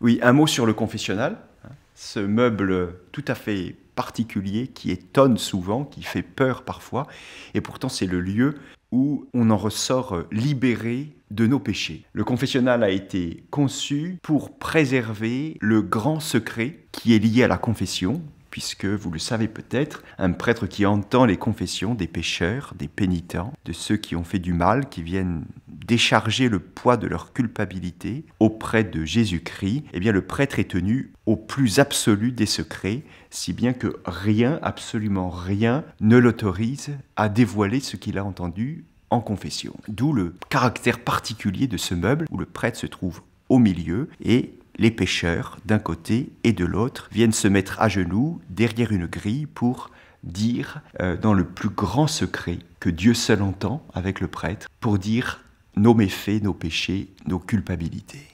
Oui, un mot sur le confessionnal. Ce meuble tout à fait particulier qui étonne souvent, qui fait peur parfois, et pourtant c'est le lieu où on en ressort libéré de nos péchés. Le confessionnal a été conçu pour préserver le grand secret qui est lié à la confession, puisque vous le savez peut-être, un prêtre qui entend les confessions des pécheurs, des pénitents, de ceux qui ont fait du mal, qui viennent décharger le poids de leur culpabilité auprès de Jésus-Christ, eh bien le prêtre est tenu au plus absolu des secrets, si bien que rien, absolument rien, ne l'autorise à dévoiler ce qu'il a entendu en confession. D'où le caractère particulier de ce meuble où le prêtre se trouve au milieu et les pêcheurs, d'un côté et de l'autre, viennent se mettre à genoux derrière une grille pour dire, euh, dans le plus grand secret que Dieu seul entend avec le prêtre, pour dire nos méfaits, nos péchés, nos culpabilités.